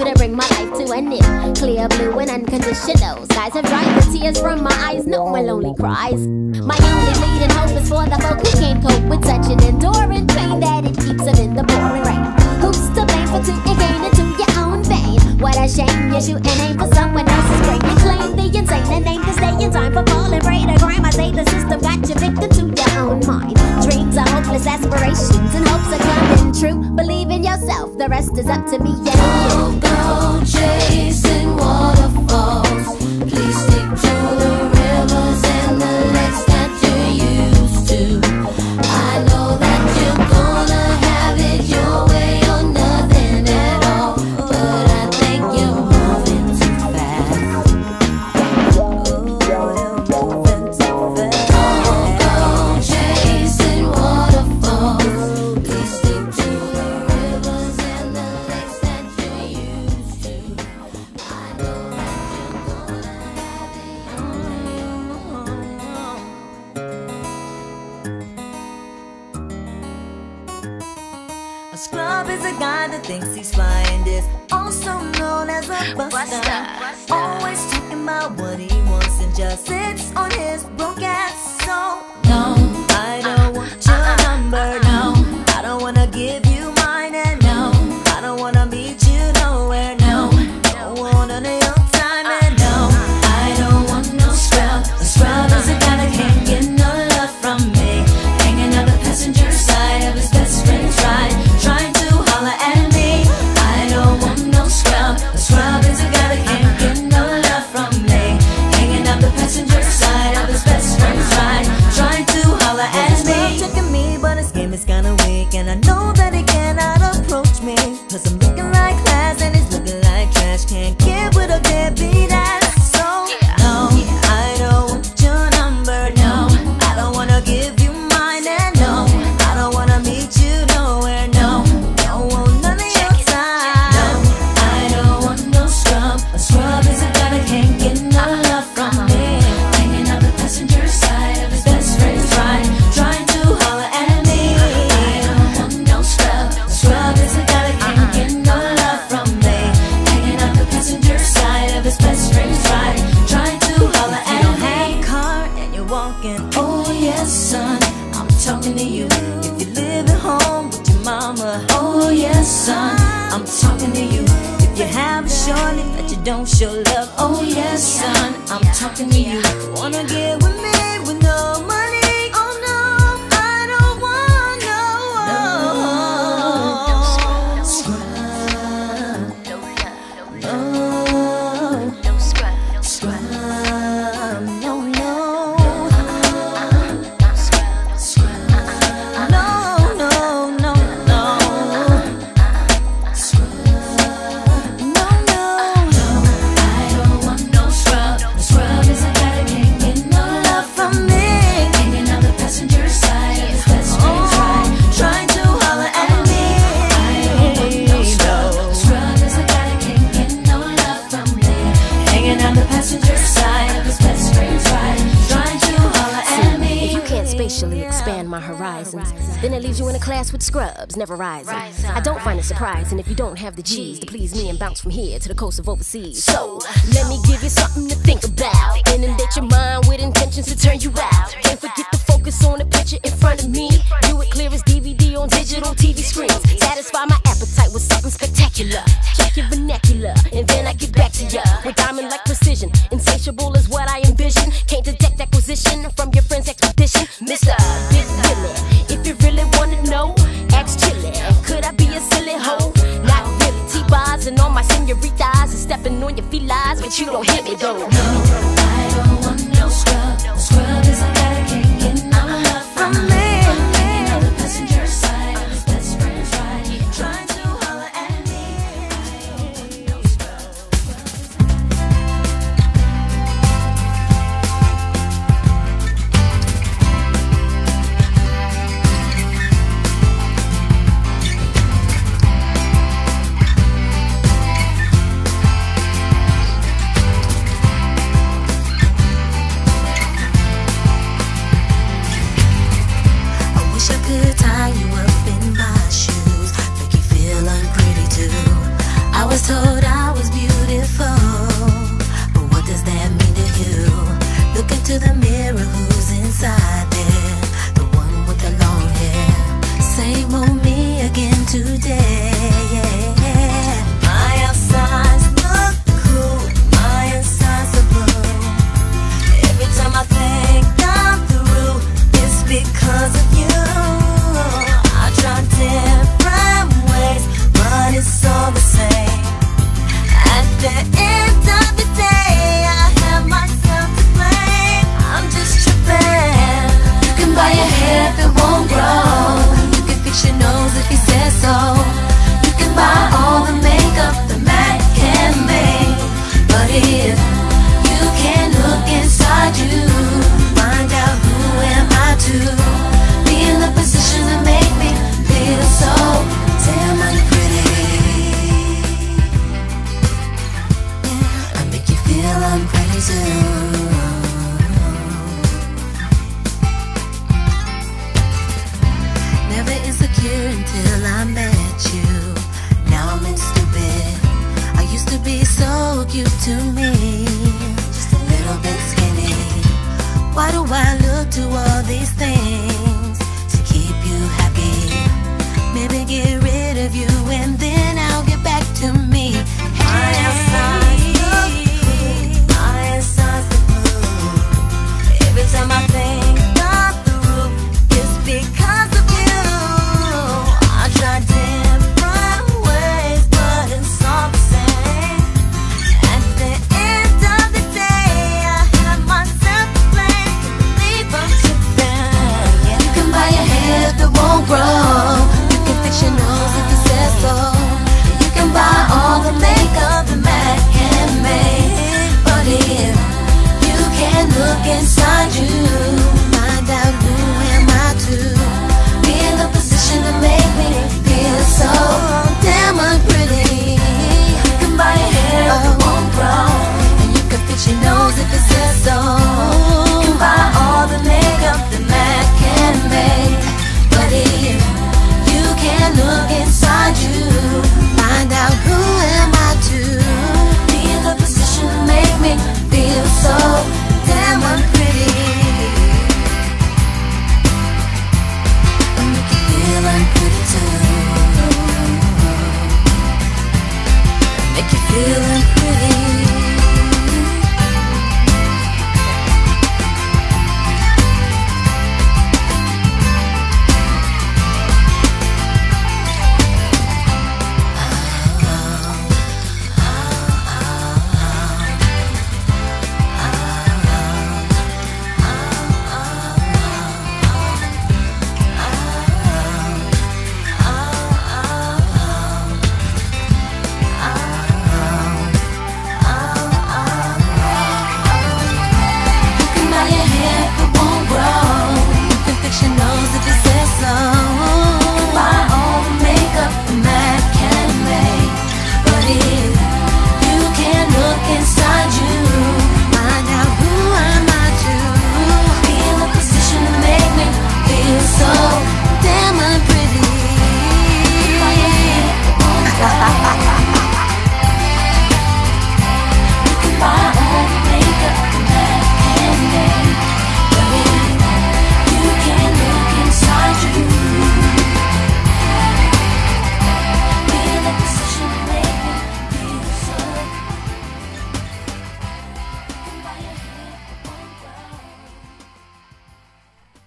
blew to bring my life to an end. Clear blue and unconditional skies have dried the tears from my eyes. No more lonely cries. My only leading hope is for the folk who can't cope with such an enduring pain that it keeps them in the pouring rain. Who's to blame for taking gain into your own vein? What a shame you're shooting aim for someone else's brain. You claim the insane and aim to stay in time for falling prey to crime. I say the system got you victim to your own mind. Dreams are hopeless aspirations and hopes are coming true. Believe in yourself, the rest is up to me and scrub is a guy that thinks he's flying this, also known as a buster. Always talking about what he wants and just sits on his broke ass. So me. Checking me, but his game is kinda weak, and I know Oh yes, son, I'm talking to you. If you have a shorty that you don't show love. Oh yes, son, I'm talking to you. Wanna get with me with no money? My horizons, then it leaves you in a class with scrubs, never rising. I don't find it surprising if you don't have the G's to please me and bounce from here to the coast of overseas. So, let me give you something to think about. Inundate your mind with intentions to turn you out. Don't forget to focus on the picture in front of me. Do it clear as DVD on digital TV screens. Satisfy my appetite with something spectacular. Check your vernacular, and then I get back to ya with diamond like precision. Insatiable is what I envision. Can't detect acquisition from your friend's expedition. But you don't hit me though.